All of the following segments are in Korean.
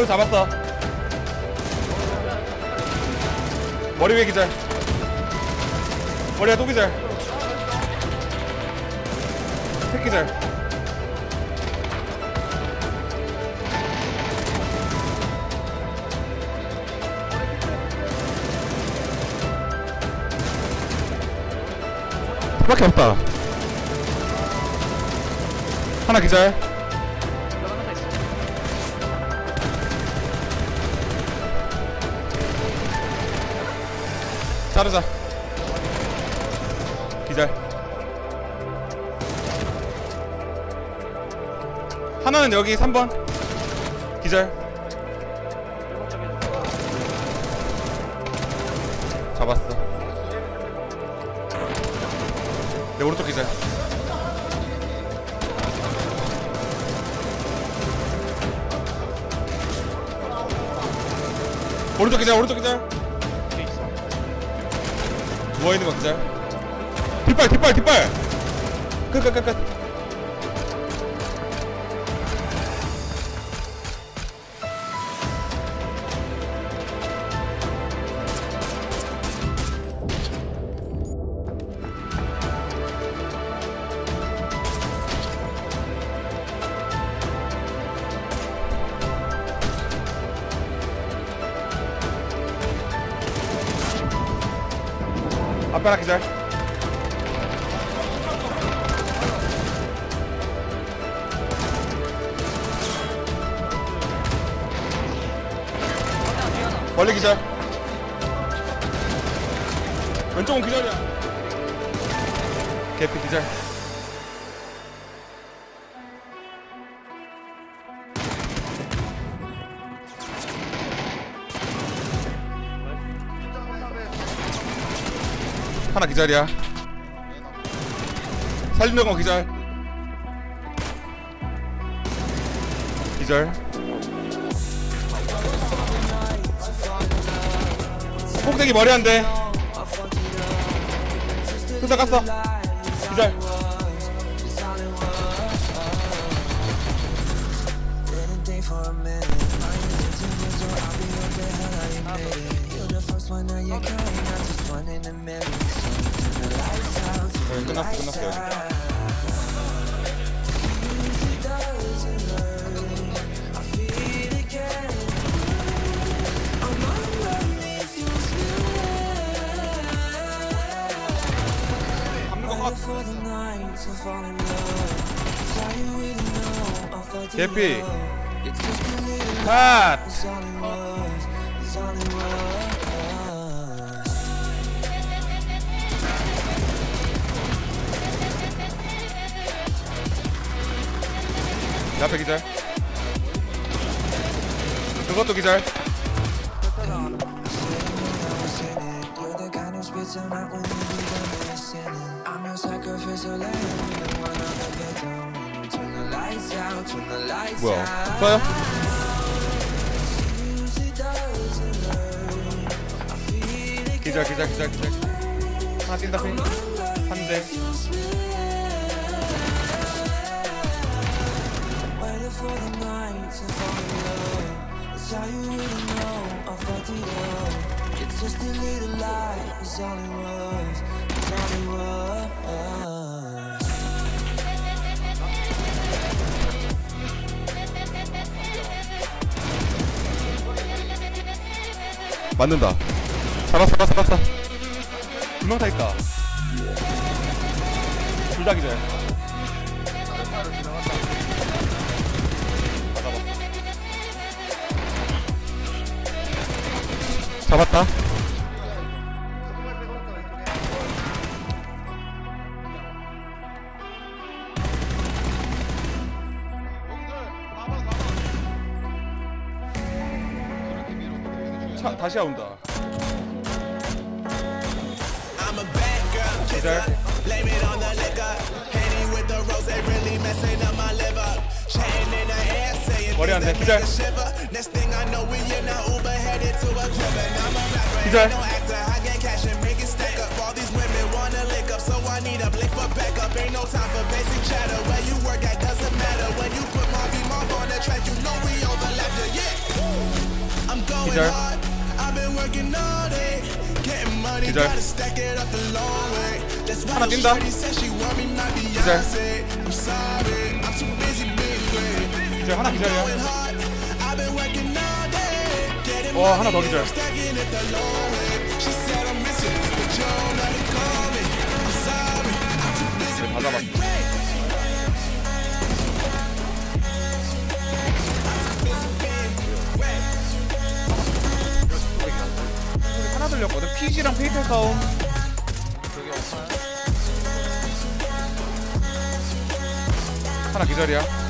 형 잡았어. 머리 위에 기절. 머리에 또 기절. 새 기절. 밖에 없다 하나 기절 자르자. 기절. 하나는 여기 3번. 기절. 잡았어. 내 오른쪽 기절. 오른쪽 기절 오른쪽 기절 누워있는 거 기절 뒷발 뒷발 뒷발! 끝 끝 끝끝 하나 기절. 멀리 기절. 왼쪽은 기절이야. 개피 기절 하나 기절이야 살리는 거 기절. 기절. 꼭대기 머리 한대. 투자 갔어. 기절 just one of your kind, not just one in a million. The lights out, to the lights out. Pat. 내 앞에 기절 그것도 기절 뭐야. 써요? 기절 기절 기절 기절 하나 뛴다 한대 for the night to fall in love. That's how you really know I fucked it up. It's just a little light. It's all it was. It's all it was. 맞는다 잡았어 잡았어 잡았어 두명 다 있다 둘다 기절 잡았다 차 다시 온다 I'm a bad girl. 기절 Blame it on the liquor. Henny with the rose, they really messing up my liver. Chain in the air, saying 머리 안 돼. 기절 shiver. Next thing I know, we in a Uber headed to a club, and I'm a rapper. 기절 No actor, I get cash and make it stack up. All these women wanna lick up, so I need a blink for backup. Ain't no time for basic chatter. Where you work at doesn't matter. When you put Marvin Marv on the track, you know we overlap ya. Yeah. I'm going 기절. hard. I've been working all day. Getting money, 기절. gotta stack it up the long way. That's why 하나 your 뛴다. shorty said she want me not 기절. Beyonce. I'm sorry, 기절 하나 기절이야 와, 하나 더 기절. 다 잡았어. 하나 들렸거든 피지랑 페이팔 싸움 하나 기절이야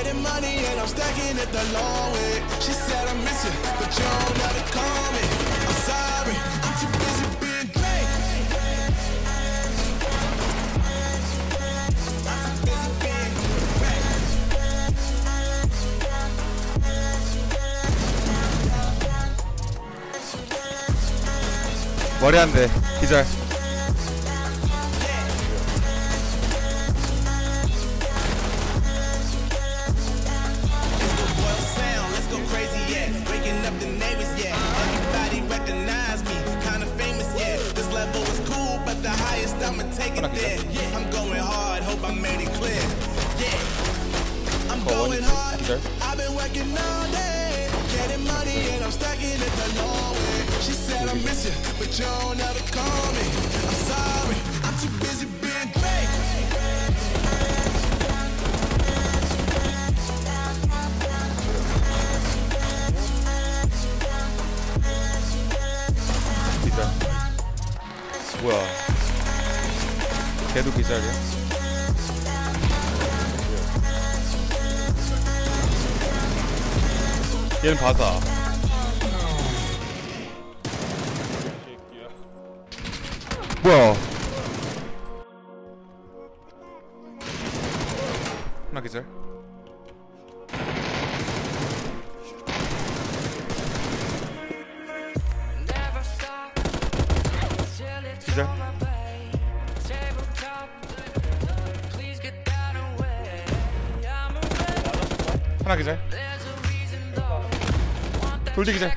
Getting money and I'm stacking it the long way. She said I miss you, but you don't know to call me. I'm sorry, I'm too busy being great. I'm too busy being great. 머리 한대 기절 Neighbors, yeah. Everybody recognize me, kinda famous, yeah. This level is cool, but the highest I'ma take it there. Yeah, I'm going hard, hope I made it clear. Yeah, I'm going hard. I've been working all day, getting money and I'm stacking it the long way. She said I miss you, but you don't ever call me. I'm sorry, 기절이야 얘는 바사 뭐야? 하나 기절. 기절 하나 기절 돌지 기절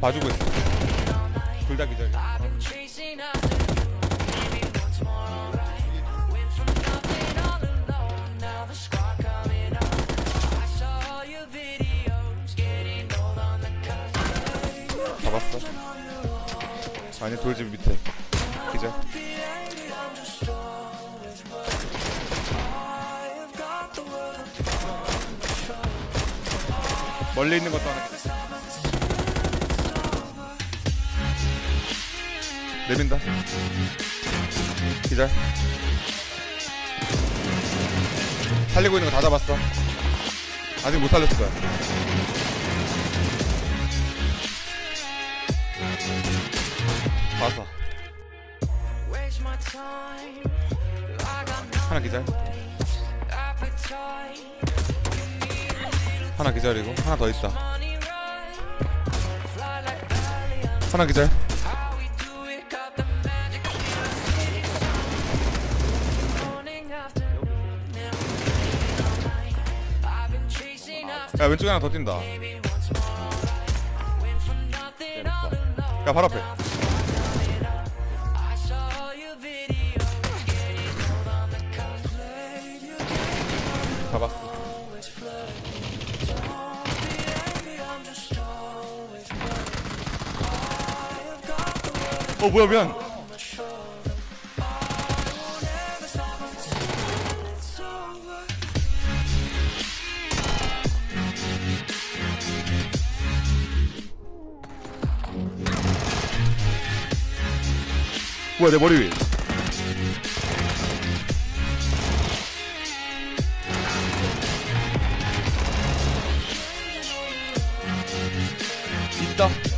봐주고 있어. 둘 다 기절. 잡았어 아니 돌집 밑에 멀리 있는 것도 하나. 내민다. 기절. 살리고 있는 거 다 잡았어. 아직 못 거야. 봤어. 하나 기절. 하나 기절이고 하나 더 있다. 하나 기절 야 왼쪽에 하나 더 뛴다. 야 바로 앞에. 잡았어 어 뭐야 미안. 뭐야 내 머리 위. 있다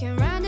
can run